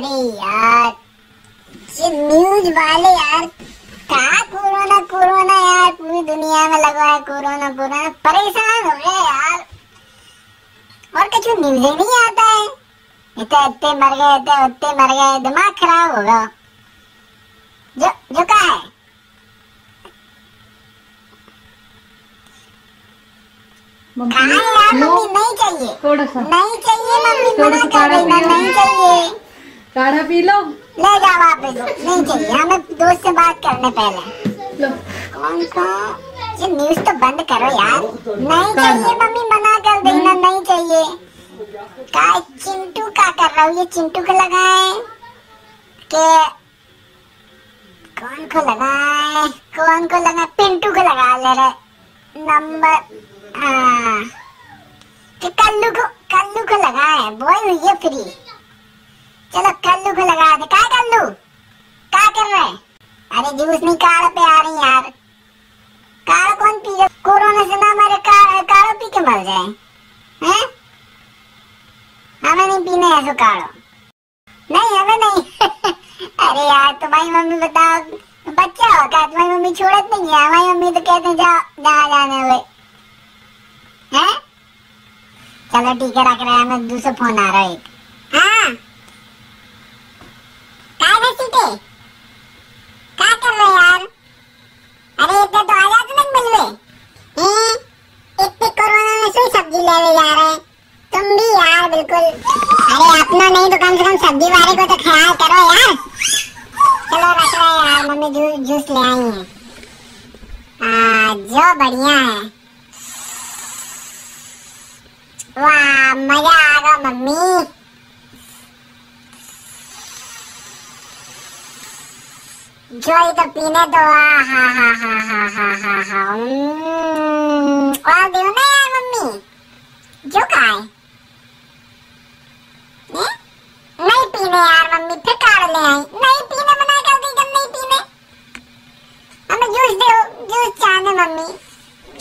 अरे यार ये न्यूज़ वाले यार का कोरोना कोरोना यार पूरी दुनिया में लगा है कोरोना कोरोना परेशान हो गए यार। और कुछ न्यूज़ ही नहीं आता है। इतने इतने मर गए इतने उतने मर गए दिमाग खराब होगा। जो जो है? कहाँ यार मम्मी नहीं चाहिए। थोड़ा सा। नहीं चाहिए मम्मी मना कर काढ़ा रही मैं पियो। नहीं चाहिए काढ़ा पी लो। ले जाओ वापस नहीं चाहिए। हमें दोस्त से बात करने पहले। लो। कौन सा? ये न्यूज़ तो बंद करो यार। नहीं चाहिए मम्मी मना कर देना नहीं। चाहिए। का चिंटू का कर रहा हूँ ये चिंटू को लगाए के कौन को लगाए कौन को लगा? पिंटू को लगा ले रहे। नंबर हाँ कल्लू को कल्लू को लगाए बॉय हुई है फ्री चलो कल्लू को लगा दे क्या कल्लू क्या कर रहे अरे जूस नहीं कार पे आ रही यार। कार कौन पी जाए कोरोना से ना हमारे कारो पी के मर जाए। हैं? हमें नहीं पीने ऐसे कारो। नहीं, हमें नहीं। अरे यार तुम्हारी मम्मी बताओ, बच्चा हो क्या? तुम्हारी मम्मी छोड़त नहीं है? हमारी मम्मी तो कहते हैं, जा, जहाँ जाने हुए। हैं? चलो ठीक है, रख रहे हैं, हमें दूसरा फ़ोन आ रहा है एक हाँ काय घसीटे क्या कर रहे यार अरे इतने तो आ जाते ना मिलवे हैं? इतने कोरोना में से सब्ज़ी लेने जा रहे हैं तुम भी यार बिल्कुल अरे अपना नहीं तो कम से कम सब्ज़ी वाले को तो ख्याल करो यार। चलो रख यार मम्मी जूस जूस ले आई है। जो बढ़िया है। वाह मज़ा आ गया मम्मी। जो ही तो पीने दो। हा हा हा हा हा हा हा। हम्म, और दो ना यार मम्मी। जो का है ने? नहीं पीने यार मम्मी फिर आए नहीं पीना मना कर दी, जब नहीं पीने। हमें जूस दे, जूस चाहने मम्मी।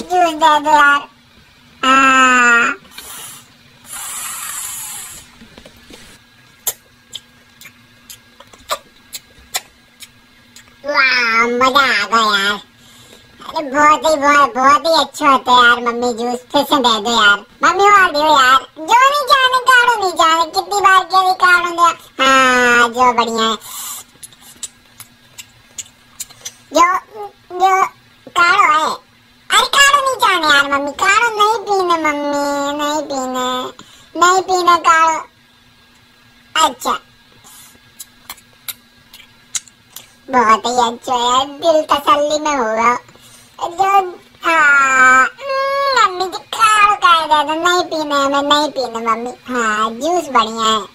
जूस दे दो यार। वाह, मज़ा आ गया यार। अरे बहुत ही, बहुत बहुत ही अच्छे होते हैं यार, मम्मी जूस। फिर से दे दो यार। मम्मी यार। जो नहीं जाने नहीं जाने। कितनी बार के भी हाँ जो बढ़िया है। जो जो है। अरे नहीं जाने यार, मम्मी। नहीं पीने, मम्मी। नहीं पीने। नहीं पीने अच्छा। बहुत ही अच्छा है। दिल तसल्ली में होगा। नहीं पीने नहीं जूस बढ़िया है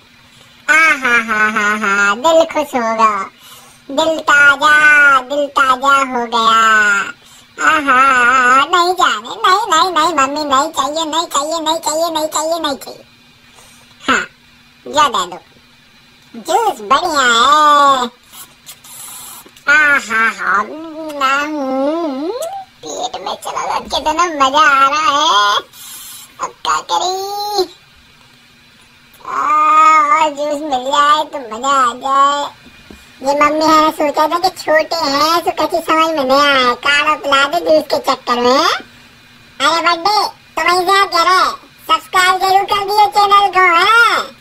हाँ हाँ हाँ हाँ जाने नहीं नहीं नहीं मम्मी नहीं चाहिए नहीं चाहिए नहीं चाहिए नहीं चाहिए नहीं चाहिए हाँ जो चलो लड़ तो ना मज़ा आ रहा है। अब क्या करें? जूस मिल जाए तो मज़ा आ जाए। ये मम्मी है, सोचा था कि छोटे हैं तो कच्ची समझ में नहीं आया काढ़ा पिला दे जूस के चक्कर में। अरे बर्थडे तुम तो कह रहे सब्सक्राइब ज़रूर कर दियो चैनल को, है?